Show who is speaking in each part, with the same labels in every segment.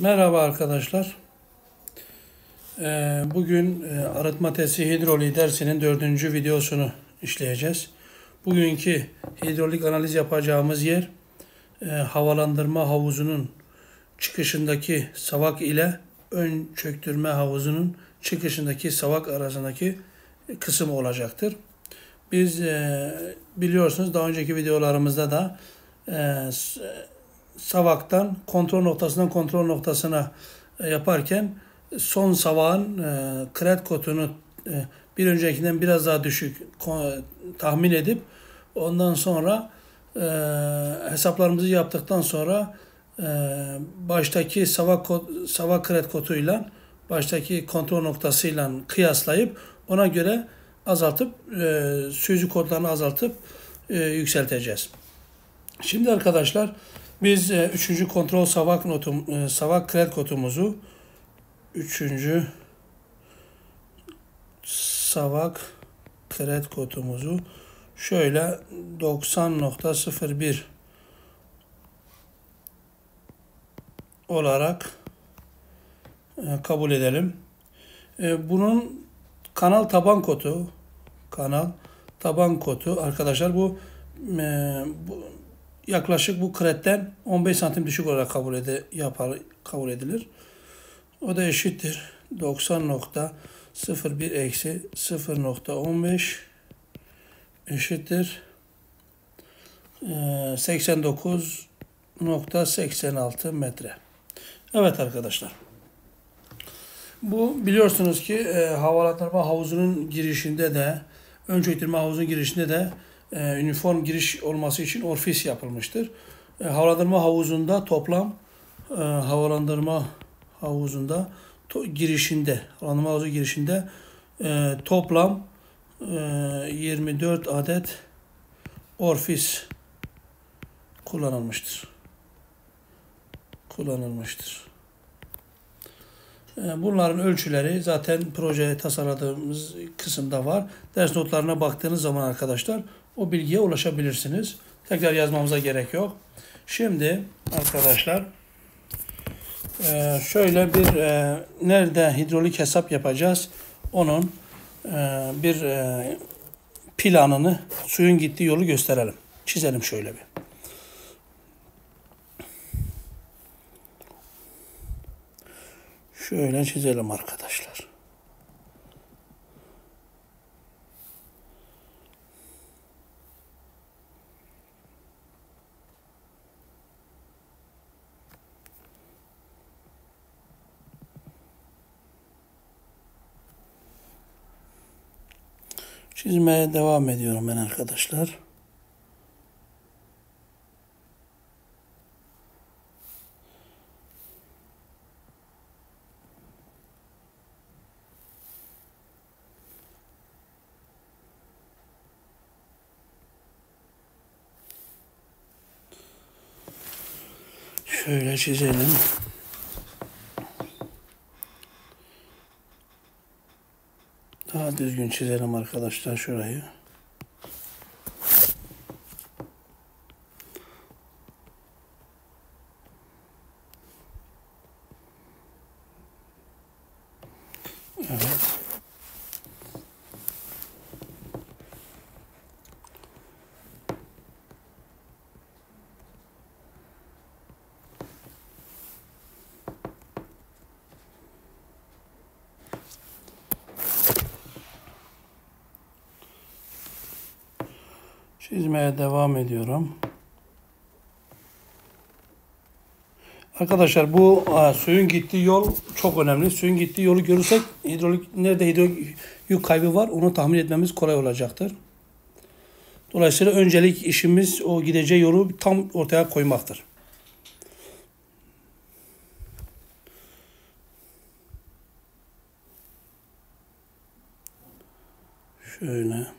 Speaker 1: Merhaba arkadaşlar. Ee, Bugün e, arıtma testi hidroliği dersinin dördüncü videosunu işleyeceğiz. Bugünkü hidrolik analiz yapacağımız yer e, havalandırma havuzunun çıkışındaki savak ile ön çöktürme havuzunun çıkışındaki savak arasındaki kısım olacaktır. Biz e, biliyorsunuz daha önceki videolarımızda da savaktan kontrol noktasından kontrol noktasına e, yaparken son savağın e, kret kotunu e, bir öncekinden biraz daha düşük tahmin edip ondan sonra hesaplarımızı yaptıktan sonra baştaki savak ko- savak kret kotuyla baştaki kontrol noktasıyla kıyaslayıp ona göre azaltıp sözcük kodlarını azaltıp yükselteceğiz. Şimdi arkadaşlar biz e, üçüncü kontrol savak notum, e, savak kred kodumuzu üçüncü savak kred kodumuzu şöyle 90.01 olarak e, kabul edelim. E, bunun kanal taban kodu kanal taban kodu arkadaşlar bu, e, bu yaklaşık bu kretten 15 santim düşük olarak kabul ede, yapar, kabul edilir. O da eşittir 90.01 eksi 0.15 eşittir e, 89.86 metre. Evet arkadaşlar. Bu biliyorsunuz ki e, havalandırma havuzunun girişinde de ön çöktürme havuzunun girişinde de e, üniform giriş olması için orfis yapılmıştır. E, havalandırma havuzunda toplam e, havalandırma havuzunda to- girişinde havalandırma havuzu girişinde e, toplam e, 24 adet orfis kullanılmıştır. Kullanılmıştır. Bunların ölçüleri zaten projeye tasarladığımız kısımda var. Ders notlarına baktığınız zaman arkadaşlar o bilgiye ulaşabilirsiniz. Tekrar yazmamıza gerek yok. Şimdi arkadaşlar e, şöyle bir e, nerede hidrolik hesap yapacağız onun e, bir planını suyun gittiği yolu gösterelim. Çizelim şöyle bir. Şöyle çizelim arkadaşlar. Çizmeye devam ediyorum ben arkadaşlar. Şöyle çizelim. Düzgün çizelim arkadaşlar şurayı. Evet. Çizmeye devam ediyorum. Arkadaşlar bu a, suyun gittiği yol çok önemli. Suyun gittiği yolu görürsek hidrolik nerede hidrolik yük kaybı var onu tahmin etmemiz kolay olacaktır. Dolayısıyla öncelik işimiz o gideceği yolu tam ortaya koymaktır. Şöyle.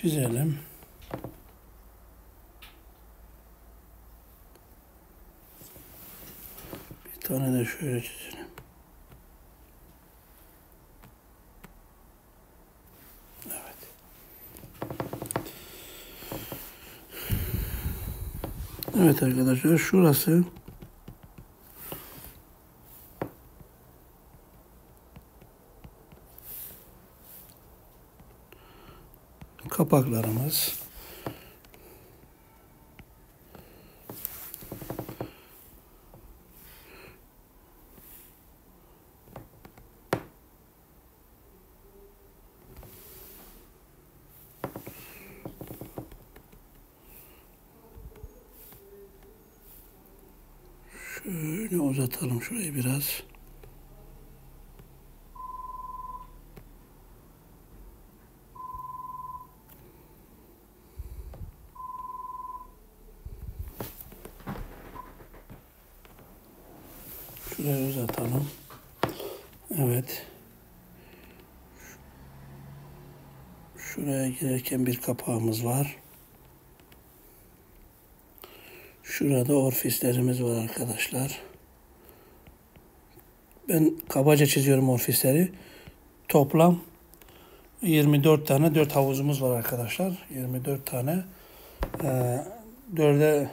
Speaker 1: Çizelim. Bir tane de şöyle çizelim. Evet. Evet arkadaşlar şurası kapaklarımız. Şöyle uzatalım şurayı biraz. Şurayı uzatalım. Evet. Şuraya girerken bir kapağımız var. Şurada orfislerimiz var arkadaşlar. Ben kabaca çiziyorum orfisleri. Toplam 24 tane 4 havuzumuz var arkadaşlar. 24 tane. Ee, 4'e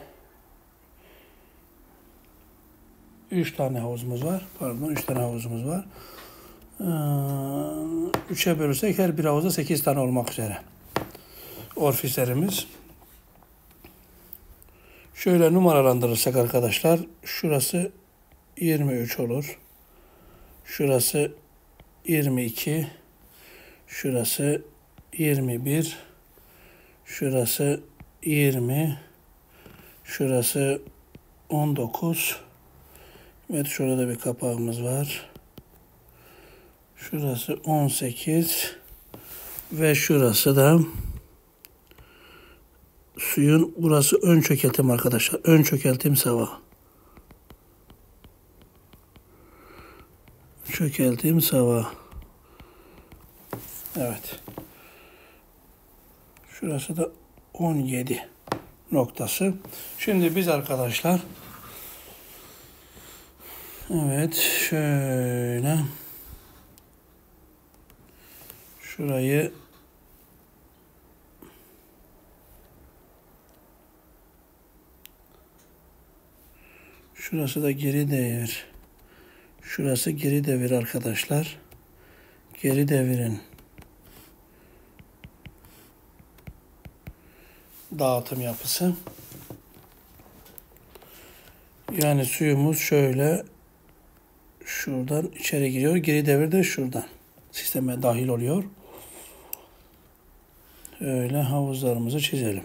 Speaker 1: 3 tane havuzumuz var. Pardon 3 tane havuzumuz var. Ee, 3'e bölürsek her bir havuzda 8 tane olmak üzere. Orfislerimiz. Şöyle numaralandırırsak arkadaşlar şurası 23 olur. Şurası 22. Şurası 21. Şurası 20. Şurası 19. Evet şurada bir kapağımız var. Şurası 18 ve şurası da suyun burası ön çökeltim arkadaşlar. Ön çökeltim sava. Çökeltim sava. Evet. Şurası da 17 noktası. Şimdi biz arkadaşlar Evet şöyle şurayı Şurası da geri devir. Şurası geri devir arkadaşlar. Geri devirin. Dağıtım yapısı. Yani suyumuz şöyle şuradan içeri giriyor. Geri devir de şuradan sisteme dahil oluyor. Öyle havuzlarımızı çizelim.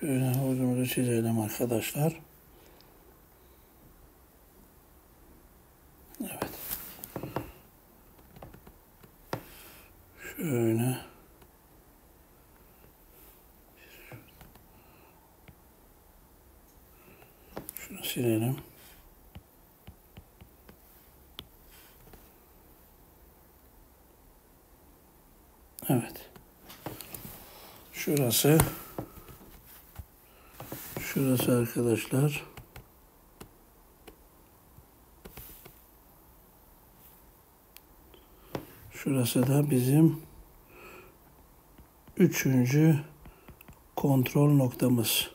Speaker 1: Şöyle havuzumuzu çizelim arkadaşlar. Evet. Şöyle. Şunu silelim. Evet. Şurası Şurası arkadaşlar. Şurası da bizim üçüncü kontrol noktamız.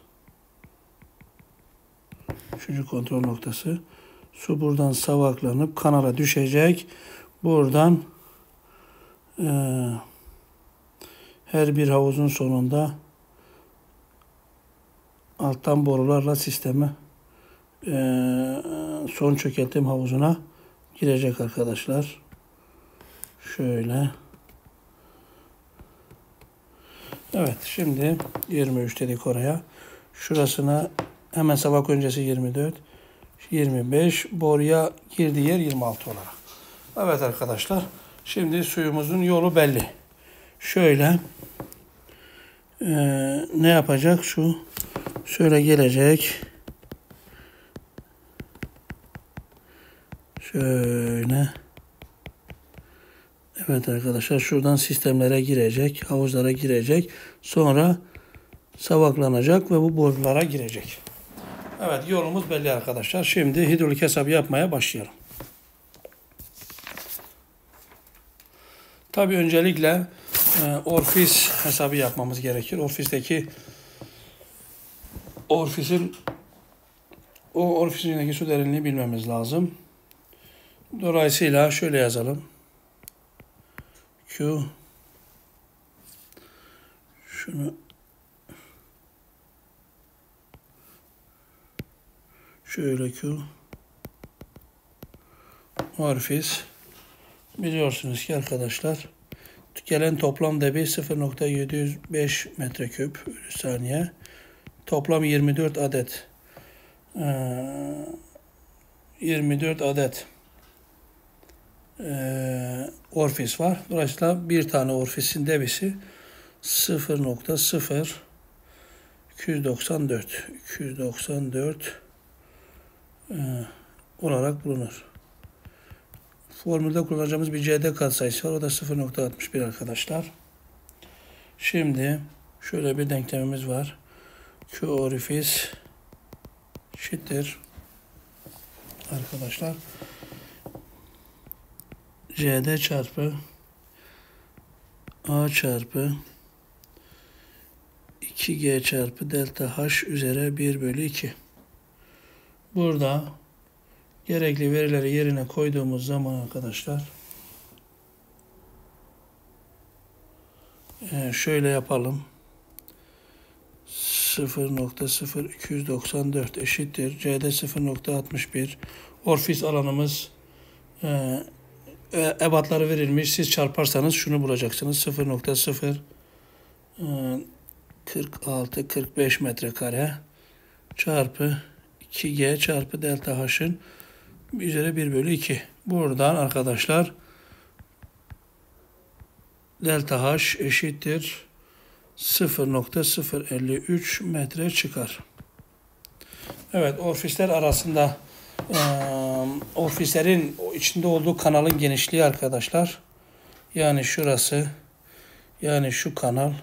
Speaker 1: Üçüncü kontrol noktası. Su buradan savaklanıp kanala düşecek. Buradan e, her bir havuzun sonunda alttan borularla sistemi e, son çökeltim havuzuna girecek arkadaşlar. Şöyle. Evet şimdi 23 dedik oraya. Şurasına hemen sabah öncesi 24. 25 boruya girdiği yer 26 olarak. Evet arkadaşlar. Şimdi suyumuzun yolu belli. Şöyle e, ne yapacak? Şu şöyle gelecek. Şöyle. Evet arkadaşlar şuradan sistemlere girecek. Havuzlara girecek. Sonra savaklanacak ve bu borulara girecek. Evet yolumuz belli arkadaşlar. Şimdi hidrolik hesabı yapmaya başlayalım. Tabi öncelikle Orfis hesabı yapmamız gerekir. Orfis'teki Orfis'in o Orfis'in içindeki su derinliği bilmemiz lazım. Dolayısıyla şöyle yazalım. Q şunu şöyle Q Orfis biliyorsunuz ki arkadaşlar gelen toplam debi 0.705 metreküp saniye toplam 24 adet 24 adet orfis var. Dolayısıyla bir tane orfisin debisi 0.0 294 294 olarak bulunur. Formülde kullanacağımız bir CD katsayısı var. O da 0.61 arkadaşlar. Şimdi şöyle bir denklemimiz var. Q orifis eşittir arkadaşlar. CD çarpı A çarpı 2G çarpı delta H üzeri 1 bölü 2. Burada gerekli verileri yerine koyduğumuz zaman arkadaşlar şöyle yapalım. 0.0294 eşittir. CD 0.61 Orfis alanımız e, e, ebatları verilmiş. Siz çarparsanız şunu bulacaksınız. 0.0 46 45 metrekare çarpı 2G çarpı delta H'ın üzeri 1 bölü 2. Buradan arkadaşlar delta H eşittir 0.053 metre çıkar. Evet, ofisler arasında e, ofislerin içinde olduğu kanalın genişliği arkadaşlar. Yani şurası, yani şu kanal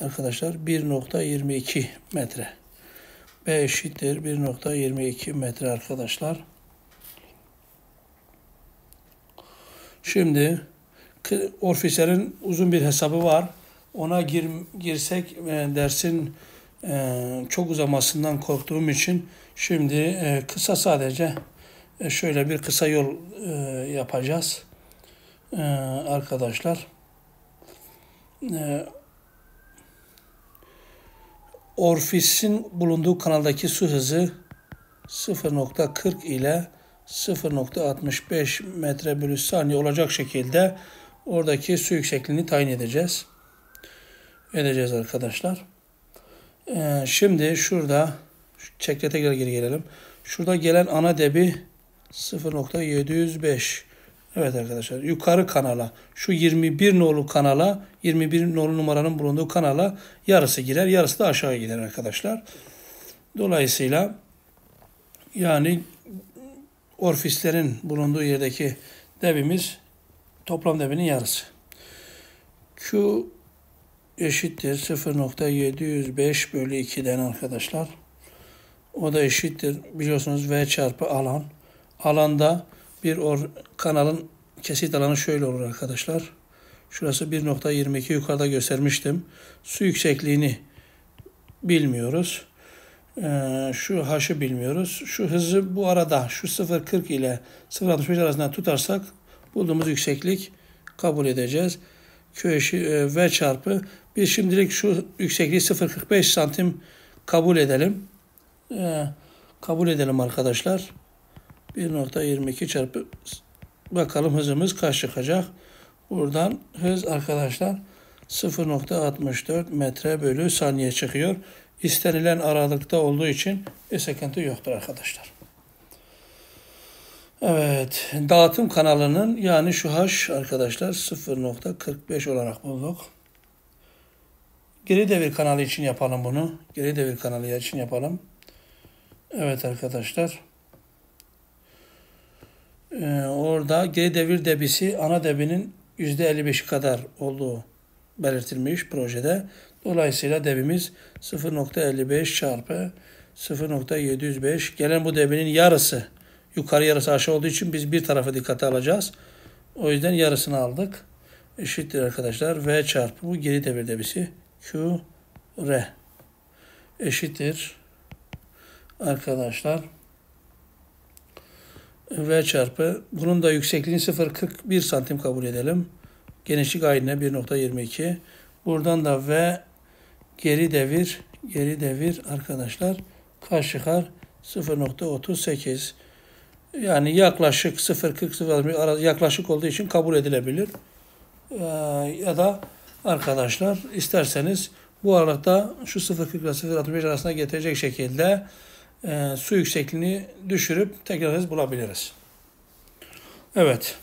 Speaker 1: arkadaşlar 1.22 metre. B eşittir 1.22 metre arkadaşlar. Şimdi ofislerin uzun bir hesabı var ona gir, girsek e, dersin e, çok uzamasından korktuğum için şimdi e, kısa sadece e, şöyle bir kısa yol e, yapacağız e, arkadaşlar. E, Orfis'in bulunduğu kanaldaki su hızı 0.40 ile 0.65 metre bölü saniye olacak şekilde oradaki su yüksekliğini tayin edeceğiz edeceğiz arkadaşlar. Ee, şimdi şurada çeklete geri geri gelelim. Şurada gelen ana debi 0.705. Evet arkadaşlar yukarı kanala şu 21 nolu kanala 21 nolu numaranın bulunduğu kanala yarısı girer yarısı da aşağı gider arkadaşlar. Dolayısıyla yani orfislerin bulunduğu yerdeki debimiz toplam debinin yarısı. Q eşittir 0.705 bölü 2'den arkadaşlar. O da eşittir biliyorsunuz V çarpı alan. Alanda bir or kanalın kesit alanı şöyle olur arkadaşlar. Şurası 1.22 yukarıda göstermiştim. Su yüksekliğini bilmiyoruz. Ee, şu h'ı bilmiyoruz. Şu hızı bu arada şu 0.40 ile 0.65 arasında tutarsak bulduğumuz yükseklik kabul edeceğiz. Eşi, e, V çarpı biz şimdilik şu yüksekliği 0.45 santim kabul edelim. Ee, kabul edelim arkadaşlar. 1.22 çarpı bakalım hızımız kaç çıkacak. Buradan hız arkadaşlar 0.64 metre bölü saniye çıkıyor. İstenilen aralıkta olduğu için bir sıkıntı yoktur arkadaşlar. Evet, dağıtım kanalının yani şu H arkadaşlar 0.45 olarak bulduk. Geri devir kanalı için yapalım bunu. Geri devir kanalı için yapalım. Evet arkadaşlar. Ee, orada geri devir debisi ana debinin %55'i kadar olduğu belirtilmiş projede. Dolayısıyla debimiz 0.55 çarpı 0.705 gelen bu debinin yarısı yukarı yarısı aşağı olduğu için biz bir tarafı dikkate alacağız. O yüzden yarısını aldık. Eşittir arkadaşlar. V çarpı bu geri devir debisi. Q R eşittir arkadaşlar. V çarpı bunun da yüksekliğini 0.41 santim kabul edelim. Genişlik aynı 1.22. Buradan da V geri devir geri devir arkadaşlar kaç çıkar? 0.38 yani yaklaşık 0.40 yaklaşık olduğu için kabul edilebilir. Ee, ya da arkadaşlar isterseniz bu arada şu 0.40 ile 0.65 arasında getirecek şekilde e, su yüksekliğini düşürüp tekrar bulabiliriz. Evet.